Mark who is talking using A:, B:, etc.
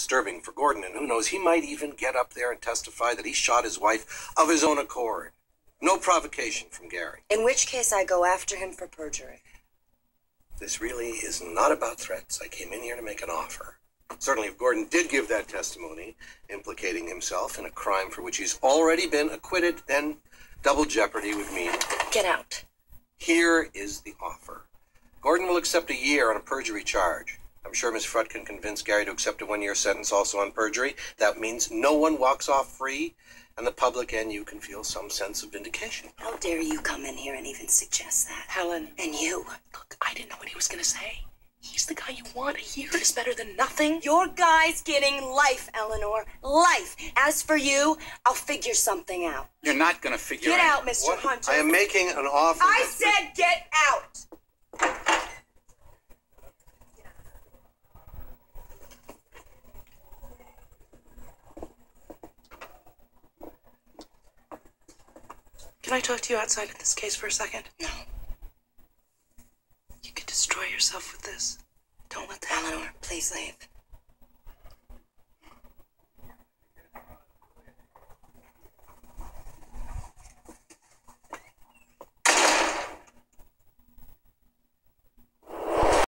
A: disturbing for Gordon, and who knows, he might even get up there and testify that he shot his wife of his own accord. No provocation from Gary.
B: In which case, I go after him for perjury.
A: This really is not about threats. I came in here to make an offer. Certainly, if Gordon did give that testimony, implicating himself in a crime for which he's already been acquitted, then double jeopardy would mean
B: Get out.
A: here is the offer. Gordon will accept a year on a perjury charge. I'm sure Miss Frutt can convince Gary to accept a one year sentence also on perjury. That means no one walks off free, and the public and you can feel some sense of vindication.
B: How dare you come in here and even suggest that?
C: Helen,
B: And you.
C: look, I didn't know what he was gonna say. He's the guy you want. A year is better than nothing.
B: Your guy's getting life, Eleanor. Life. As for you, I'll figure something out.
D: You're not gonna figure
B: Get
D: it
B: out, Mr.
A: What?
B: Hunter.
A: I am making an offer.
B: I said get out.
C: Can I talk to you outside of this case for a second?
B: No.
C: You could destroy yourself with this. Don't let that.
B: Eleanor, please leave.